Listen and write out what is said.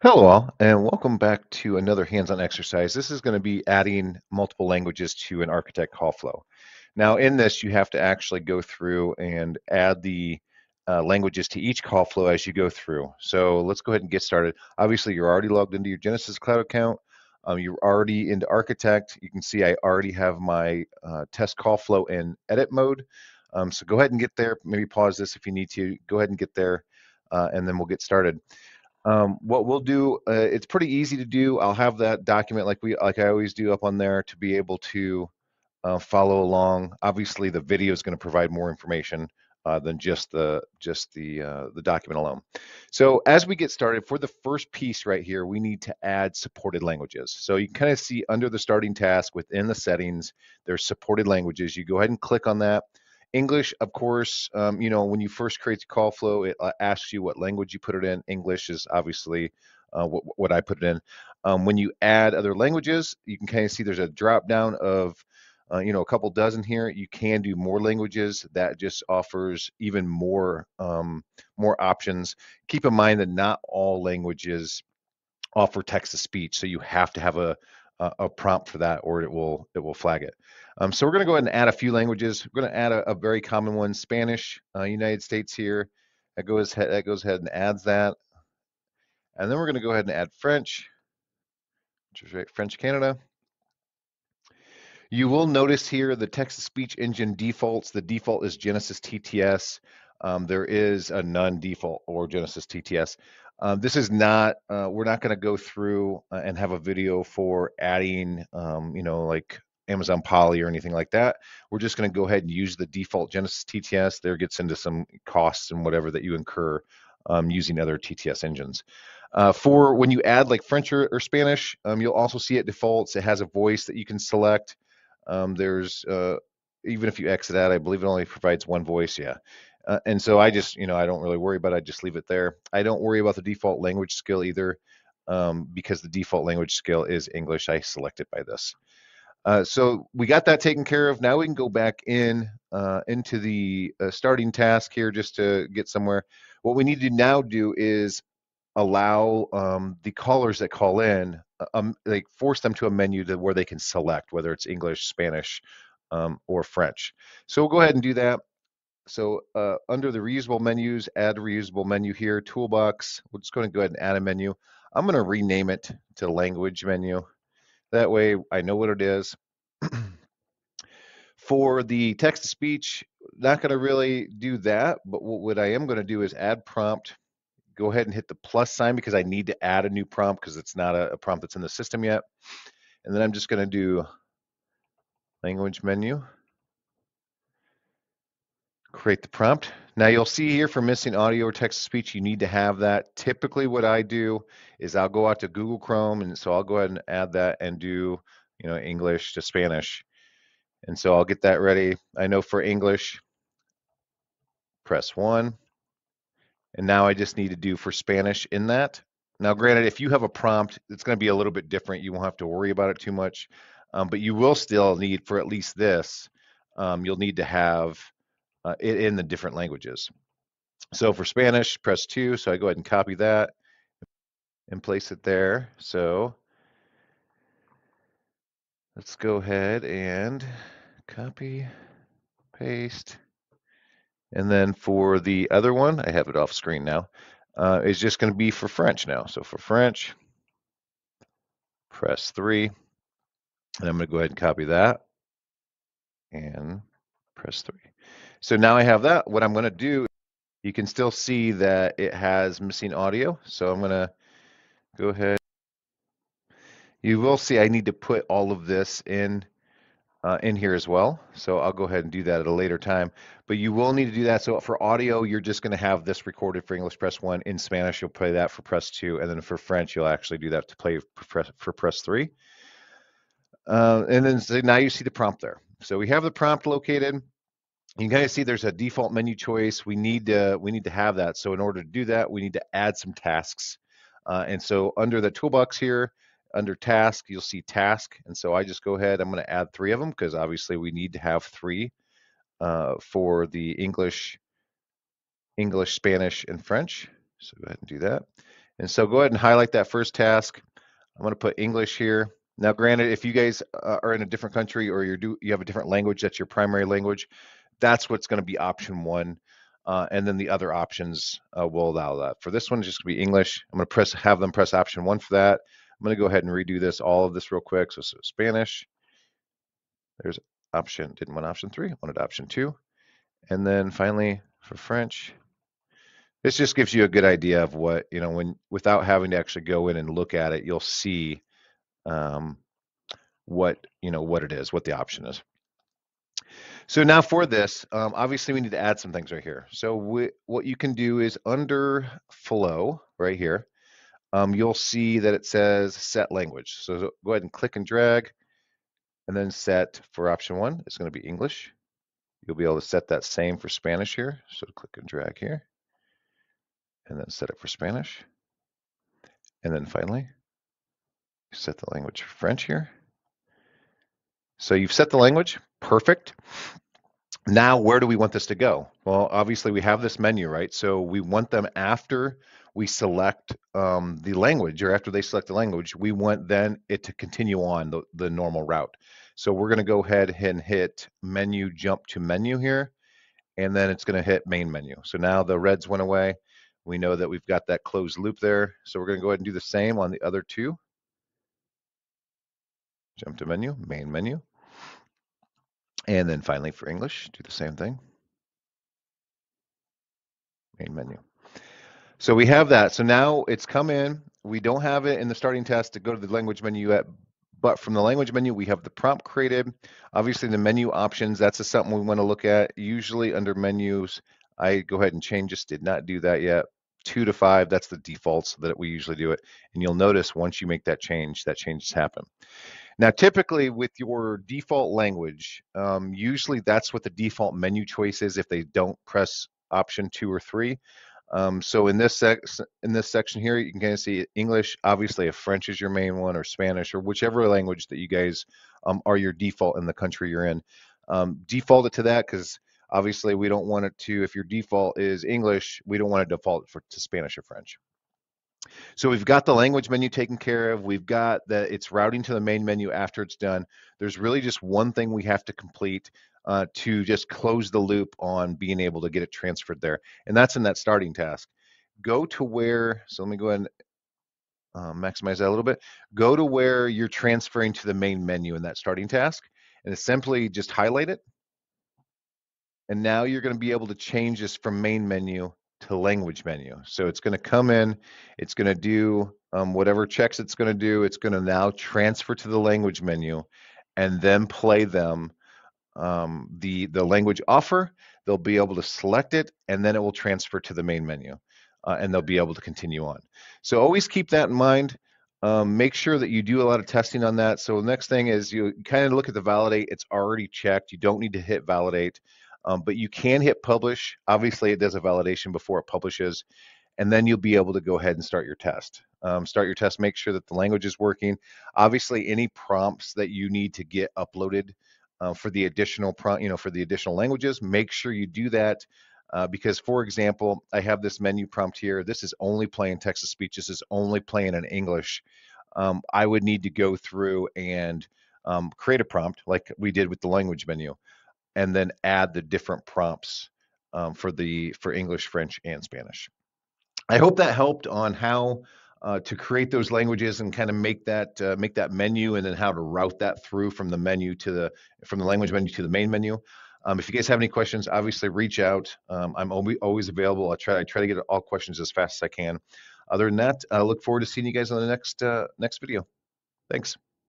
Hello all, and welcome back to another hands-on exercise. This is going to be adding multiple languages to an Architect call flow. Now in this, you have to actually go through and add the uh, languages to each call flow as you go through. So let's go ahead and get started. Obviously, you're already logged into your Genesys Cloud account. Um, you're already into Architect. You can see I already have my uh, test call flow in edit mode. Um, so go ahead and get there. Maybe pause this if you need to. Go ahead and get there, uh, and then we'll get started. Um, what we'll do, uh, it's pretty easy to do. I'll have that document like we like I always do up on there to be able to uh, follow along. Obviously, the video is going to provide more information uh, than just the just the uh, the document alone. So as we get started, for the first piece right here, we need to add supported languages. So you kind of see under the starting task within the settings, there's supported languages. You go ahead and click on that. English, of course, um, you know, when you first create the call flow, it uh, asks you what language you put it in. English is obviously uh, what, what, I put it in. Um, when you add other languages, you can kind of see there's a drop down of, uh, you know, a couple dozen here. You can do more languages. That just offers even more um, more options. Keep in mind that not all languages offer text to speech, so you have to have a a, a prompt for that, or it will it will flag it. Um, so we're going to go ahead and add a few languages. We're going to add a, a very common one, Spanish, uh, United States here. That goes that goes ahead and adds that, and then we're going to go ahead and add French, which is right, French Canada. You will notice here the text-to-speech engine defaults. The default is Genesys TTS. Um, there is a non-default or Genesys TTS. Um, this is not, uh, we're not going to go through uh, and have a video for adding, um, you know, like Amazon Polly or anything like that. We're just going to go ahead and use the default Genesys TTS. There gets into some costs and whatever that you incur um, using other TTS engines. Uh, for when you add like French or, or Spanish, um, you'll also see it defaults. It has a voice that you can select. Um, there's uh, even if you exit out, I believe it only provides one voice. Yeah. Uh, and so I just, you know, I don't really worry about it. I just leave it there. I don't worry about the default language skill either um, because the default language skill is English. I select it by this. Uh, so we got that taken care of. Now we can go back in uh, into the uh, starting task here just to get somewhere. What we need to now do is allow um, the callers that call in, uh, um, like force them to a menu to where they can select whether it's English, Spanish, um, or French. So we'll go ahead and do that. So uh, under the reusable menus, add reusable menu here, toolbox. We're just going to go ahead and add a menu. I'm going to rename it to language menu. That way I know what it is. For the text to speech, not going to really do that, but what I am going to do is add prompt. Go ahead and hit the plus sign because I need to add a new prompt because it's not a, a prompt that's in the system yet. And then I'm just going to do language menu create the prompt. Now you'll see here for missing audio or text to speech, you need to have that. Typically what I do is I'll go out to Google Chrome and so I'll go ahead and add that and do, you know, English to Spanish. And so I'll get that ready. I know for English, press one. And now I just need to do for Spanish in that. Now, granted, if you have a prompt, it's going to be a little bit different. You won't have to worry about it too much, um, but you will still need for at least this, um, you'll need to have uh, in the different languages. So for Spanish, press 2. So I go ahead and copy that and place it there. So let's go ahead and copy, paste. And then for the other one, I have it off screen now, uh, is just going to be for French now. So for French, press 3. And I'm going to go ahead and copy that and press 3. So now I have that. What I'm going to do, you can still see that it has missing audio. So I'm going to go ahead. You will see I need to put all of this in uh, in here as well. So I'll go ahead and do that at a later time. But you will need to do that. So for audio, you're just going to have this recorded for English Press 1. In Spanish, you'll play that for Press 2. And then for French, you'll actually do that to play for Press, for press 3. Uh, and then so now you see the prompt there. So we have the prompt located you can kind of see there's a default menu choice. We need to we need to have that. So in order to do that, we need to add some tasks. Uh, and so under the toolbox here, under task, you'll see task. And so I just go ahead, I'm going to add three of them because obviously we need to have three uh, for the English, English, Spanish, and French. So go ahead and do that. And so go ahead and highlight that first task. I'm going to put English here. Now, granted, if you guys uh, are in a different country or you do you have a different language that's your primary language, that's what's going to be option one. Uh, and then the other options uh, will allow that. For this one, it's just going to be English. I'm going to press have them press option one for that. I'm going to go ahead and redo this, all of this real quick. So, so Spanish. There's option, didn't want option three, wanted option two. And then finally for French, this just gives you a good idea of what, you know, when without having to actually go in and look at it, you'll see um, what, you know, what it is, what the option is. So now for this, um, obviously we need to add some things right here. So we, what you can do is under flow right here, um, you'll see that it says set language. So go ahead and click and drag and then set for option one, it's going to be English. You'll be able to set that same for Spanish here. So click and drag here and then set it for Spanish. And then finally, set the language for French here. So you've set the language, perfect. Now, where do we want this to go? Well, obviously we have this menu, right? So we want them after we select um, the language or after they select the language, we want then it to continue on the, the normal route. So we're gonna go ahead and hit menu, jump to menu here, and then it's gonna hit main menu. So now the reds went away. We know that we've got that closed loop there. So we're gonna go ahead and do the same on the other two. Jump to menu, main menu. And then finally for English, do the same thing. Main menu. So we have that. So now it's come in. We don't have it in the starting test to go to the language menu yet, but from the language menu, we have the prompt created. Obviously the menu options, that's something we wanna look at. Usually under menus, I go ahead and change this, did not do that yet. Two to five, that's the defaults that we usually do it. And you'll notice once you make that change, that changes happen. Now, typically with your default language, um, usually that's what the default menu choice is if they don't press option two or three. Um, so in this in this section here, you can kind of see English. Obviously, if French is your main one, or Spanish, or whichever language that you guys um, are your default in the country you're in. Um, default it to that because obviously we don't want it to. If your default is English, we don't want to default for to Spanish or French. So we've got the language menu taken care of. We've got that it's routing to the main menu after it's done. There's really just one thing we have to complete uh, to just close the loop on being able to get it transferred there. And that's in that starting task. Go to where, so let me go ahead and uh, maximize that a little bit. Go to where you're transferring to the main menu in that starting task and simply just highlight it. And now you're going to be able to change this from main menu to language menu. So it's going to come in, it's going to do um, whatever checks it's going to do. It's going to now transfer to the language menu and then play them um, the, the language offer. They'll be able to select it and then it will transfer to the main menu uh, and they'll be able to continue on. So always keep that in mind. Um, make sure that you do a lot of testing on that. So the next thing is you kind of look at the validate. It's already checked. You don't need to hit validate. Um, but you can hit publish. Obviously, it does a validation before it publishes, and then you'll be able to go ahead and start your test. Um, start your test, make sure that the language is working. Obviously, any prompts that you need to get uploaded uh, for the additional prompt, you know, for the additional languages, make sure you do that. Uh, because, for example, I have this menu prompt here. This is only playing text to speech. This is only playing in English. Um, I would need to go through and um, create a prompt like we did with the language menu and then add the different prompts um, for the for English, French, and Spanish. I hope that helped on how uh, to create those languages and kind of make that uh, make that menu and then how to route that through from the menu to the from the language menu to the main menu. Um, if you guys have any questions, obviously reach out. Um, I'm always available. I try I try to get all questions as fast as I can. Other than that, I look forward to seeing you guys on the next uh, next video. Thanks.